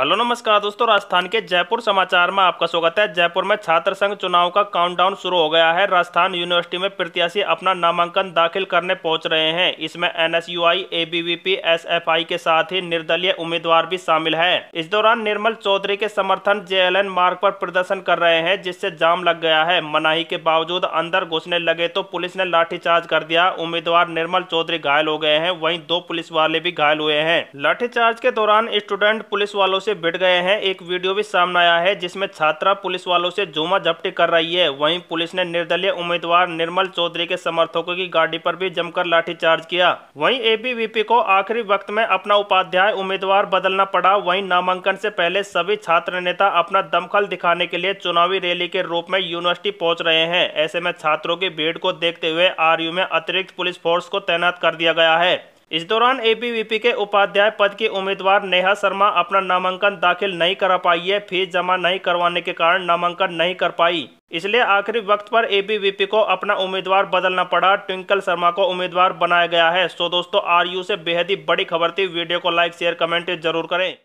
Hello नमस्कार दोस्तों राजस्थान के जयपुर समाचार में आपका स्वागत है। जयपुर में छात्र संघ चुनाव का काउंटडाउन शुरू हो गया है। राजस्थान यूनिवर्सिटी में प्रत्याशी अपना नामांकन दाखिल करने पहुँच रहे हैं। इसमें एनएसयूआई, एबीवीपी, एसएफआई के साथ ही निर्दलीय उम्मीदवार भी शामिल है। इस दौरान निर्मल चौधरी के समर्थन जेएलएन मार्ग पर प्रदर्शन कर रहे हैं जिससे जाम लग गया है। मनाही के बावजूद अंदर घुसने लगे तो पुलिस ने लाठीचार्ज कर दिया। उम्मीदवार निर्मल चौधरी घायल हो गए हैं। वही दो पुलिस वाले भी घायल हुए हैं। लाठीचार्ज के दौरान स्टूडेंट पुलिस वालों भिड़ गए हैं। एक वीडियो भी सामने आया है, जिसमें छात्रा पुलिस वालों से जुमा झपटी कर रही है। वहीं पुलिस ने निर्दलीय उम्मीदवार निर्मल चौधरी के समर्थकों की गाड़ी पर भी जमकर लाठीचार्ज किया। वहीं एबीवीपी को आखिरी वक्त में अपना उपाध्याय उम्मीदवार बदलना पड़ा। वहीं नामांकन से पहले सभी छात्र नेता अपना दमखल दिखाने के लिए चुनावी रैली के रूप में यूनिवर्सिटी पहुँच रहे हैं। ऐसे में छात्रों की भीड़ को देखते हुए आरयू में अतिरिक्त पुलिस फोर्स को तैनात कर दिया गया है। इस दौरान एबीवीपी के उपाध्याय पद की उम्मीदवार नेहा शर्मा अपना नामांकन दाखिल नहीं करा पाई है, फ़ीस जमा नहीं करवाने के कारण नामांकन नहीं कर पाई। इसलिए आखिरी वक्त पर एबीवीपी को अपना उम्मीदवार बदलना पड़ा। ट्विंकल शर्मा को उम्मीदवार बनाया गया है। सो दोस्तों, आरयू से बेहद ही बड़ी खबर थी। वीडियो को लाइक, शेयर, कमेंट ज़रूर करें।